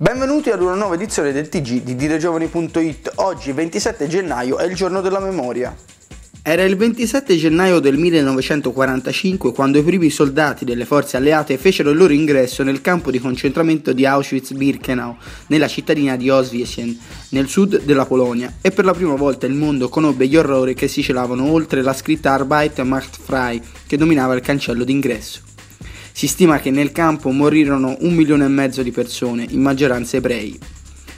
Benvenuti ad una nuova edizione del TG di diregiovani.it. Oggi 27 gennaio è il giorno della memoria. Era il 27 gennaio del 1945 quando i primi soldati delle forze alleate fecero il loro ingresso nel campo di concentramento di Auschwitz-Birkenau, nella cittadina di Oswiecim, nel sud della Polonia, e per la prima volta il mondo conobbe gli orrori che si celavano oltre la scritta Arbeit macht frei che dominava il cancello d'ingresso. Si stima che nel campo morirono un milione e mezzo di persone, in maggioranza ebrei.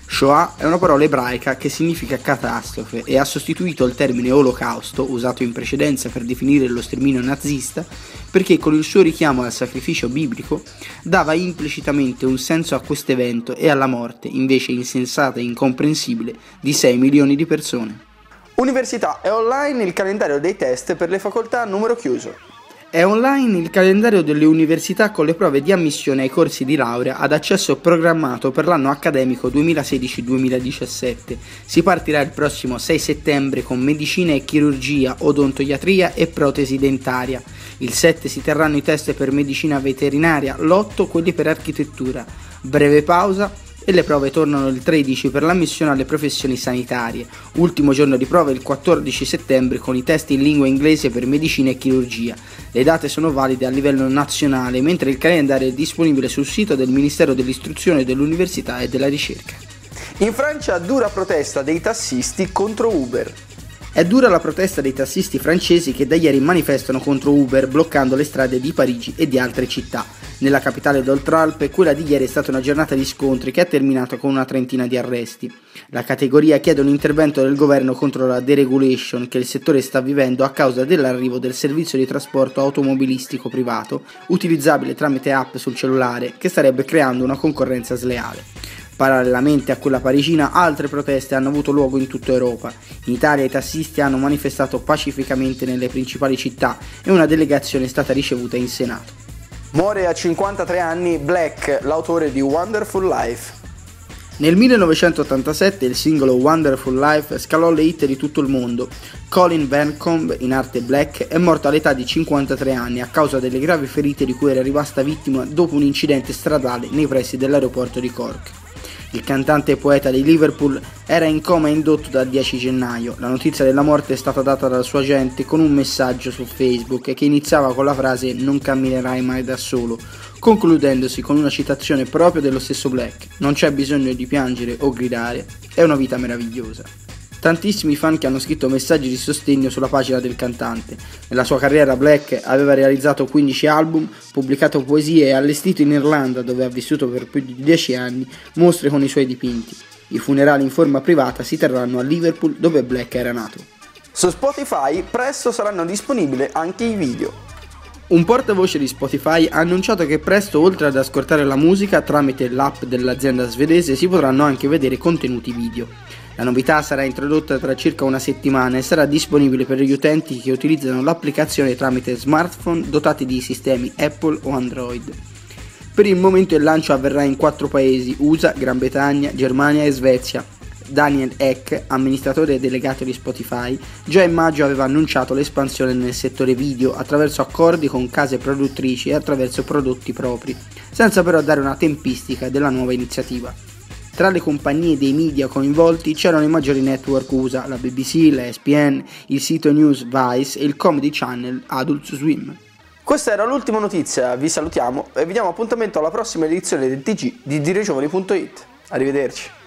Shoah è una parola ebraica che significa catastrofe e ha sostituito il termine olocausto, usato in precedenza per definire lo sterminio nazista, perché con il suo richiamo al sacrificio biblico dava implicitamente un senso a questo evento e alla morte, invece insensata e incomprensibile, di 6 milioni di persone. Università è online il calendario dei test per le facoltà a numero chiuso. È online il calendario delle università con le prove di ammissione ai corsi di laurea ad accesso programmato per l'anno accademico 2016-2017. Si partirà il prossimo 6 settembre con medicina e chirurgia, odontoiatria e protesi dentaria. Il 7 si terranno i test per medicina veterinaria, l'8 quelli per architettura. Breve pausa e le prove tornano il 13 per l'ammissione alle professioni sanitarie. Ultimo giorno di prova il 14 settembre con i test in lingua inglese per medicina e chirurgia. Le date sono valide a livello nazionale, mentre il calendario è disponibile sul sito del Ministero dell'Istruzione, dell'Università e della Ricerca. In Francia dura protesta dei tassisti contro Uber. È dura la protesta dei tassisti francesi che da ieri manifestano contro Uber bloccando le strade di Parigi e di altre città. Nella capitale d'Oltralpe quella di ieri è stata una giornata di scontri che ha terminato con una trentina di arresti. La categoria chiede un intervento del governo contro la deregulation che il settore sta vivendo a causa dell'arrivo del servizio di trasporto automobilistico privato utilizzabile tramite app sul cellulare che starebbe creando una concorrenza sleale. Parallelamente a quella parigina, altre proteste hanno avuto luogo in tutta Europa. In Italia i tassisti hanno manifestato pacificamente nelle principali città e una delegazione è stata ricevuta in Senato. Muore a 53 anni Black, l'autore di Wonderful Life. Nel 1987 il singolo Wonderful Life scalò le hit di tutto il mondo. Colin Vancombe, in arte Black, è morto all'età di 53 anni a causa delle gravi ferite di cui era rimasta vittima dopo un incidente stradale nei pressi dell'aeroporto di Cork. Il cantante e poeta di Liverpool era in coma indotto dal 10 gennaio. La notizia della morte è stata data dal suo agente con un messaggio su Facebook che iniziava con la frase non camminerai mai da solo, concludendosi con una citazione proprio dello stesso Black. Non c'è bisogno di piangere o gridare, è una vita meravigliosa tantissimi fan che hanno scritto messaggi di sostegno sulla pagina del cantante. Nella sua carriera Black aveva realizzato 15 album, pubblicato poesie e allestito in Irlanda, dove ha vissuto per più di 10 anni, mostre con i suoi dipinti. I funerali in forma privata si terranno a Liverpool, dove Black era nato. Su Spotify presto saranno disponibili anche i video. Un portavoce di Spotify ha annunciato che presto, oltre ad ascoltare la musica tramite l'app dell'azienda svedese, si potranno anche vedere contenuti video. La novità sarà introdotta tra circa una settimana e sarà disponibile per gli utenti che utilizzano l'applicazione tramite smartphone dotati di sistemi Apple o Android. Per il momento il lancio avverrà in quattro paesi, USA, Gran Bretagna, Germania e Svezia. Daniel Eck, amministratore delegato di Spotify, già in maggio aveva annunciato l'espansione nel settore video attraverso accordi con case produttrici e attraverso prodotti propri, senza però dare una tempistica della nuova iniziativa. Tra le compagnie dei media coinvolti c'erano i maggiori network USA, la BBC, la ESPN, il sito News Vice e il comedy channel Adult Swim. Questa era l'ultima notizia, vi salutiamo e vi diamo appuntamento alla prossima edizione del TG di diregiovani.it. Arrivederci.